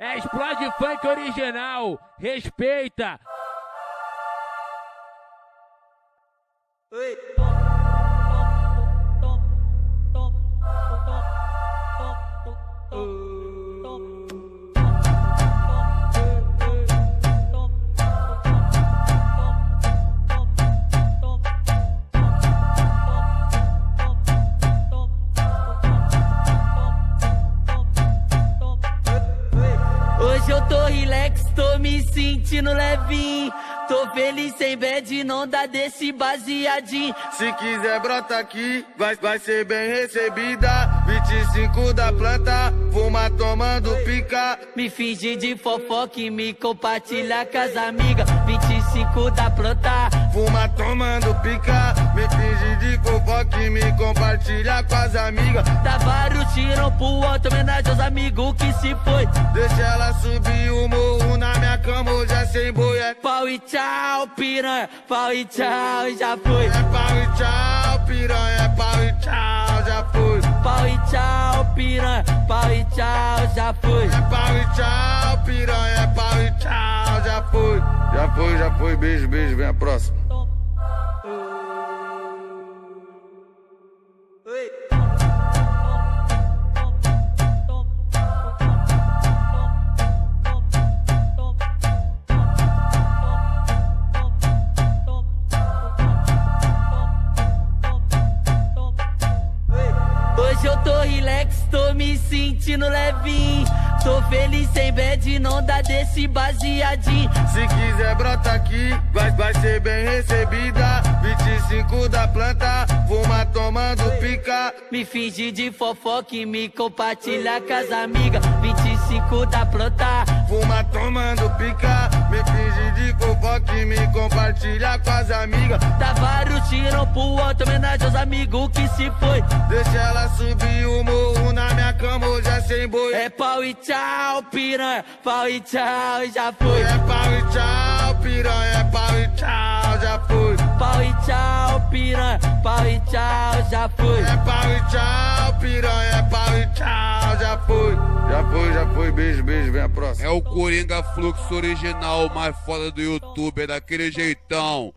É explode funk original. Respeita. Oi. Hoje eu tô relax, tô me sentindo levinho. Tô feliz sem bad, não dá desse baseadinho. Se quiser brota aqui, vai, vai ser bem recebida. 25 da planta, fuma tomando pica. Me finge de fofoca e me compartilha com as amigas. 25 da planta, fuma tomando pica. Me finge de fofoca e me compartilha com as amigas. Dá tiros pro alto, homenagem aos amigos que se foi. Deixa ela subir o morro na minha cama, hoje é sem boi. É pau e tchau, piranha. Pau e tchau, já foi. É pau e tchau, piranha. É pau e tchau, já foi. Pau e tchau, piranha. Pau e tchau, já foi. É pau e tchau, piranha. É pau e tchau, já foi. Já foi, já foi. Beijo, beijo. Vem a próxima. Tô relax, tô me sentindo levinho. Tô feliz sem bad, não dá desse baseadinho. Se quiser brota aqui, vai, vai ser bem recebida. 25 da planta, fuma tomando pica. Me finge de fofoca e me compartilha com as amigas. 25 da planta, fuma tomando pica. Me finge de fofoca e me compartilha com as amigas. Dá vários tiros pro alto, homenagem aos amigos que se foi. Deixa ela subir o morro na minha cama, hoje é sem boi. É pau e tchau, piranha. Pau e tchau, já foi. É pau e tchau, piranha. É pau e tchau, já foi. Pau e tchau, piranha. Pau e tchau, já foi. É pau e tchau, piranha. É pau e tchau, já foi. Foi, já foi. Beijo, beijo. Vem a próxima. É o Coringa Fluxo original, mais foda do YouTube. É daquele jeitão.